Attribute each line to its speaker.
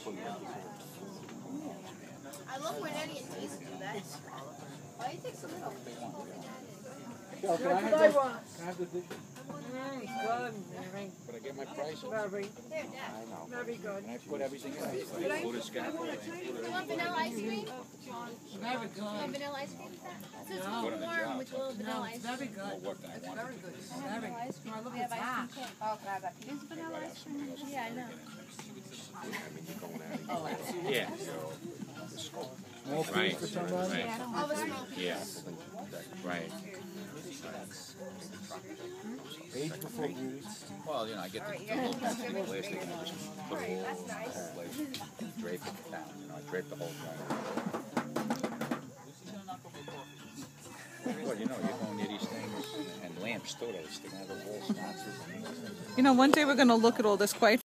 Speaker 1: I love when Eddie and Jason do that. Why do you take so little?
Speaker 2: Yo, can I have the, can I have the dish?
Speaker 3: Mm, good, very,
Speaker 2: But I get my price?
Speaker 3: very,
Speaker 1: There, Dad.
Speaker 2: I know.
Speaker 3: very good.
Speaker 2: And I put everything in it. Buddha scaffold.
Speaker 1: You want vanilla ice cream?
Speaker 3: Very
Speaker 1: You want
Speaker 3: good.
Speaker 1: vanilla ice cream? So it's a
Speaker 2: Put
Speaker 1: little
Speaker 2: on the
Speaker 1: warm
Speaker 2: job.
Speaker 1: with a little vanilla
Speaker 3: No,
Speaker 1: ice
Speaker 3: it's
Speaker 1: cream.
Speaker 3: very good.
Speaker 2: What I
Speaker 3: It's
Speaker 2: want.
Speaker 3: very good. It's very. Oh, look,
Speaker 1: We have
Speaker 3: it's
Speaker 1: ice
Speaker 3: hot.
Speaker 1: cream cake. Oh, can I have that? It is vanilla ice cream. Yeah, I know.
Speaker 4: Yeah.
Speaker 2: Small
Speaker 4: Right,
Speaker 2: for ten
Speaker 4: right,
Speaker 1: All the small pieces.
Speaker 4: yeah, right.
Speaker 2: Age before beauty.
Speaker 4: Well, you know, I get the, the little pieces of plastic and I just put it all
Speaker 1: That's nice.
Speaker 4: like drape it down, you know, I drape the whole thing. Well, you know, you're going near these things and lamps too, they stick out of the wall sconces and these things.
Speaker 5: You know, one day we're going to look at all this quite